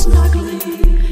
snuggly.